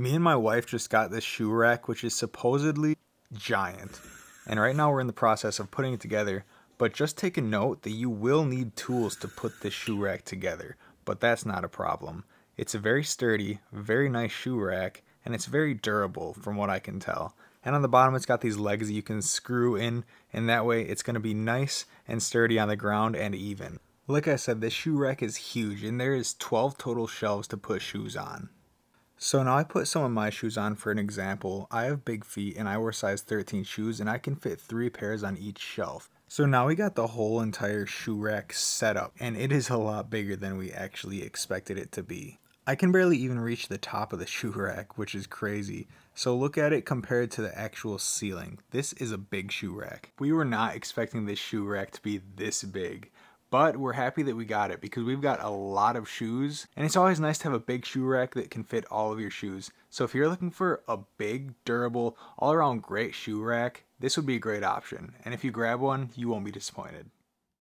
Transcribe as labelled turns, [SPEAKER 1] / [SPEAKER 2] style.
[SPEAKER 1] Me and my wife just got this shoe rack, which is supposedly giant. And right now we're in the process of putting it together. But just take a note that you will need tools to put this shoe rack together. But that's not a problem. It's a very sturdy, very nice shoe rack, and it's very durable from what I can tell. And on the bottom it's got these legs that you can screw in, and that way it's going to be nice and sturdy on the ground and even. Like I said, this shoe rack is huge, and there is 12 total shelves to put shoes on. So now I put some of my shoes on for an example. I have big feet and I wear size 13 shoes and I can fit three pairs on each shelf. So now we got the whole entire shoe rack set up and it is a lot bigger than we actually expected it to be. I can barely even reach the top of the shoe rack, which is crazy. So look at it compared to the actual ceiling. This is a big shoe rack. We were not expecting this shoe rack to be this big. But we're happy that we got it because we've got a lot of shoes and it's always nice to have a big shoe rack that can fit all of your shoes. So if you're looking for a big, durable, all around great shoe rack, this would be a great option. And if you grab one, you won't be disappointed.